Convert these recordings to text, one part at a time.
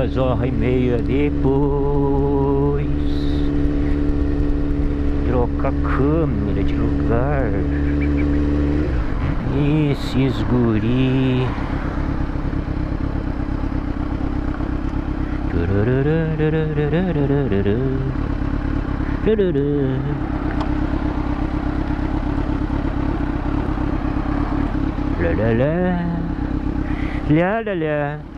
Duas horas e meia depois. Troca a câmera de lugar. Esses guri. La la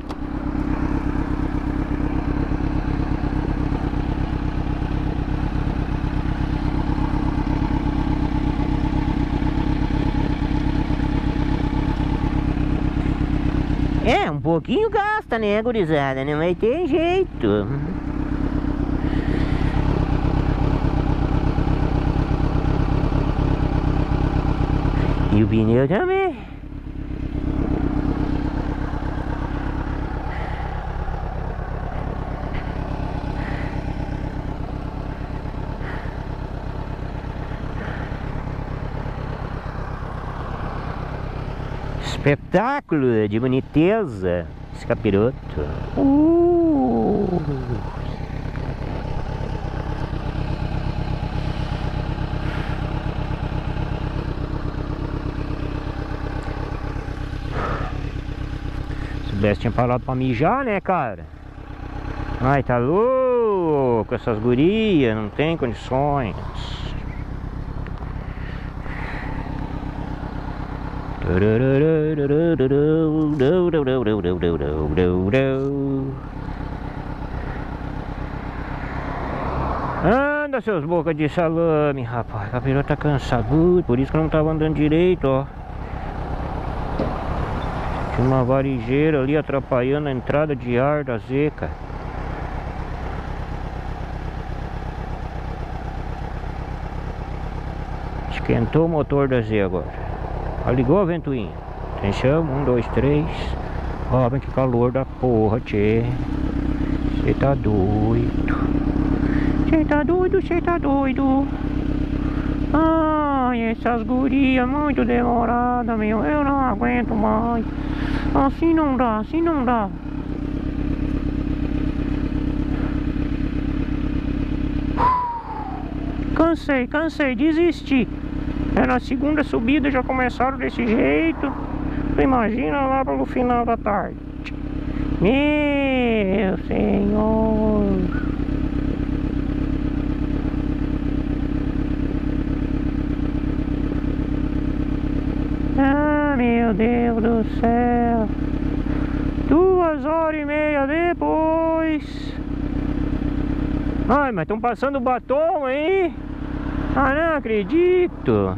É, um pouquinho gasta, né, gurizada? Não ter jeito. E o pneu também. Espetáculo de boniteza esse capiroto. Uh. Se Bess tinha parado pra mijar, né, cara? Ai, tá louco, essas gurias, não tem condições. Anda, seus bocas de salame, rapaz. A capiroto tá cansado, por isso que eu não tava andando direito, ó. Tinha uma varigeira ali atrapalhando a entrada de ar da zeca. Esquentou o motor da Z agora. Ah, ligou a ventoinha. Atenção, um, dois, três. Ó, oh, que calor da porra, tchê. Cê tá doido. Cê tá doido, cê tá doido. Ai, essas gurias muito demorada, meu. Eu não aguento mais. Assim não dá, assim não dá. Cansei, cansei, desisti. É na segunda subida já começaram desse jeito. Imagina lá pelo final da tarde. Meu Senhor. Ah, meu Deus do céu. Duas horas e meia depois. Ai, mas estão passando batom aí. Ah, não acredito.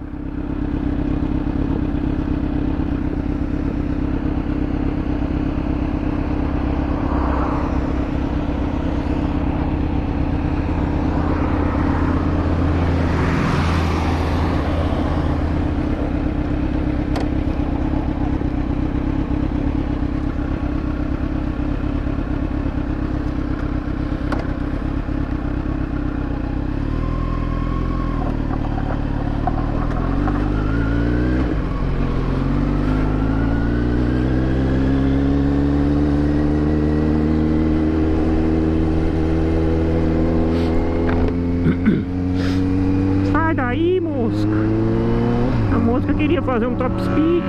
Fazer um top speed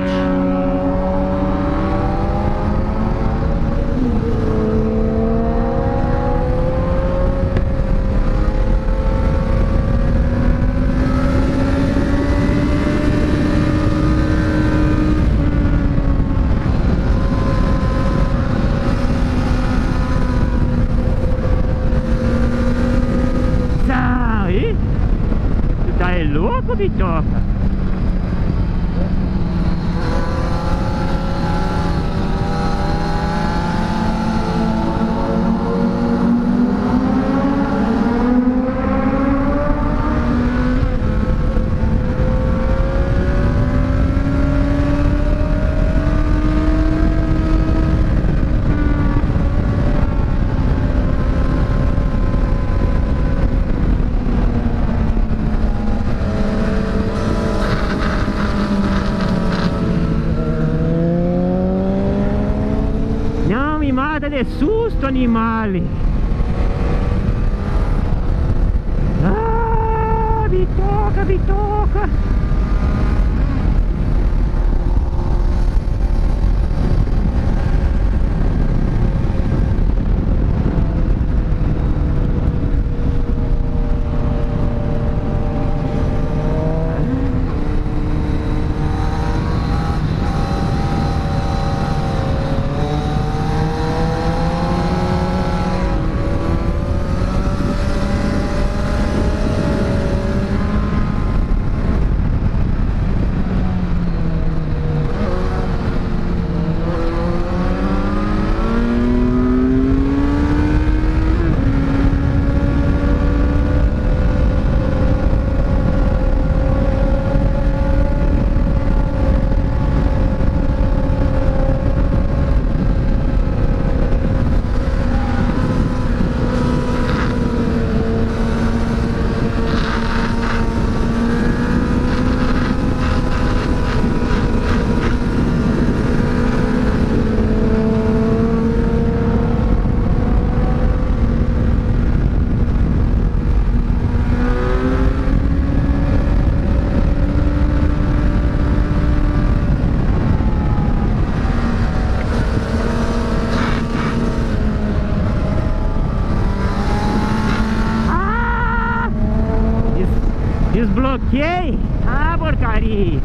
Tá é louco, Bitoca? Nada de susto, animale. Ah, bitoca, bitoca. blochei? A, porcarii!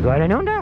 Agora não dá.